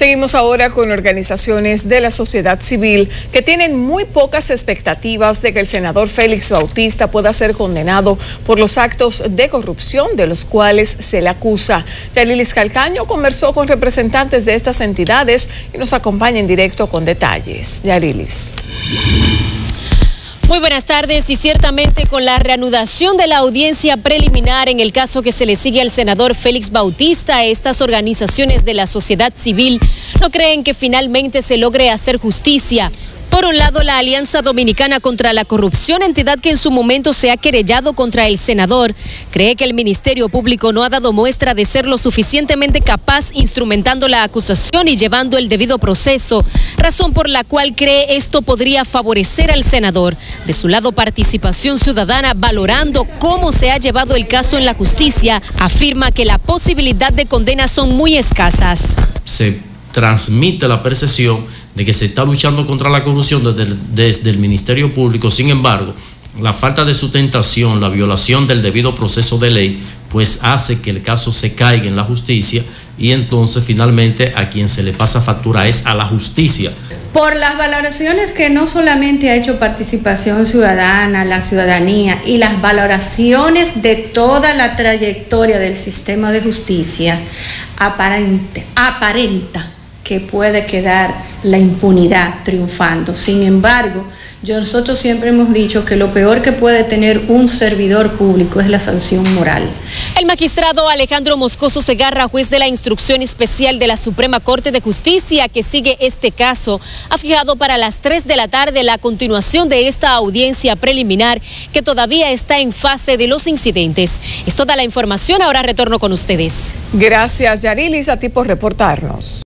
Seguimos ahora con organizaciones de la sociedad civil que tienen muy pocas expectativas de que el senador Félix Bautista pueda ser condenado por los actos de corrupción de los cuales se le acusa. Yarilis Calcaño conversó con representantes de estas entidades y nos acompaña en directo con detalles. Yarilis. Muy buenas tardes y ciertamente con la reanudación de la audiencia preliminar en el caso que se le sigue al senador Félix Bautista, estas organizaciones de la sociedad civil no creen que finalmente se logre hacer justicia. Por un lado, la Alianza Dominicana contra la Corrupción, entidad que en su momento se ha querellado contra el senador, cree que el Ministerio Público no ha dado muestra de ser lo suficientemente capaz instrumentando la acusación y llevando el debido proceso, razón por la cual cree esto podría favorecer al senador. De su lado, Participación Ciudadana, valorando cómo se ha llevado el caso en la justicia, afirma que la posibilidad de condena son muy escasas. Se transmite la percepción de que se está luchando contra la corrupción desde el, Ministerio Público. Sin embargo, la falta de sustentación, la violación del debido proceso de ley, pues hace que el caso se caiga en la justicia y entonces finalmente a quien se le pasa factura es a la justicia. Por las valoraciones que no solamente ha hecho participación ciudadana, la ciudadanía y las valoraciones de toda la trayectoria del sistema de justicia, aparente, aparenta que puede quedar la impunidad triunfando. Sin embargo, nosotros siempre hemos dicho que lo peor que puede tener un servidor público es la sanción moral. El magistrado Alejandro Moscoso Segarra, juez de la instrucción especial de la Suprema Corte de Justicia que sigue este caso, ha fijado para las 3 de la tarde la continuación de esta audiencia preliminar que todavía está en fase de los incidentes. Es toda la información, ahora retorno con ustedes. Gracias Yarilis a ti por reportarnos.